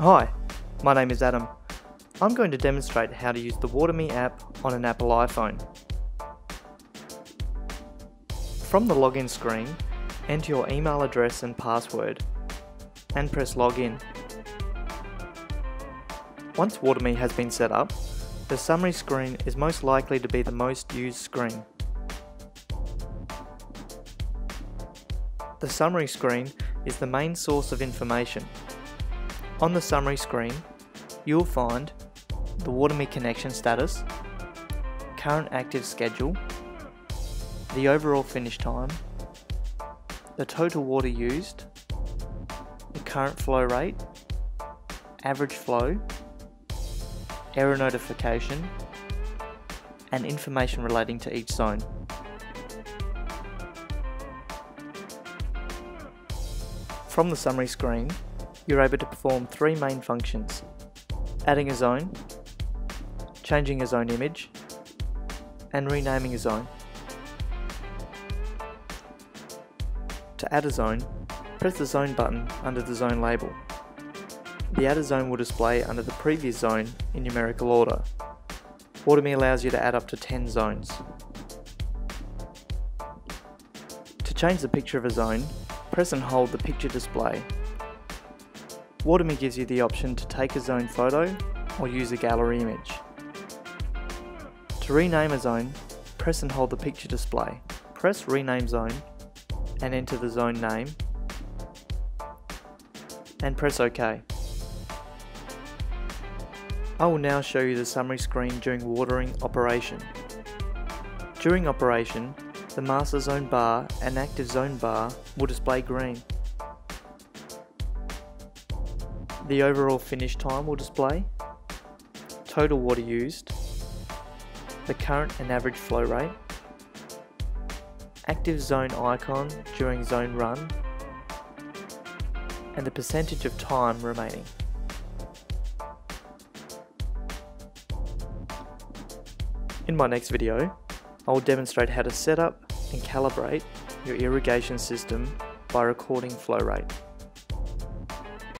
Hi, my name is Adam. I'm going to demonstrate how to use the WaterMe app on an Apple iPhone. From the login screen, enter your email address and password, and press login. Once WaterMe has been set up, the summary screen is most likely to be the most used screen. The summary screen is the main source of information on the summary screen, you'll find the WaterMe connection status, current active schedule, the overall finish time, the total water used, the current flow rate, average flow, error notification, and information relating to each zone. From the summary screen, you're able to perform three main functions. Adding a zone, changing a zone image, and renaming a zone. To add a zone, press the zone button under the zone label. The added zone will display under the previous zone in numerical order. WaterMe allows you to add up to 10 zones. To change the picture of a zone, press and hold the picture display WaterMe gives you the option to take a zone photo or use a gallery image. To rename a zone, press and hold the picture display. Press Rename Zone and enter the zone name and press OK. I will now show you the summary screen during watering operation. During operation, the master zone bar and active zone bar will display green. The overall finish time will display, total water used, the current and average flow rate, active zone icon during zone run, and the percentage of time remaining. In my next video, I will demonstrate how to set up and calibrate your irrigation system by recording flow rate.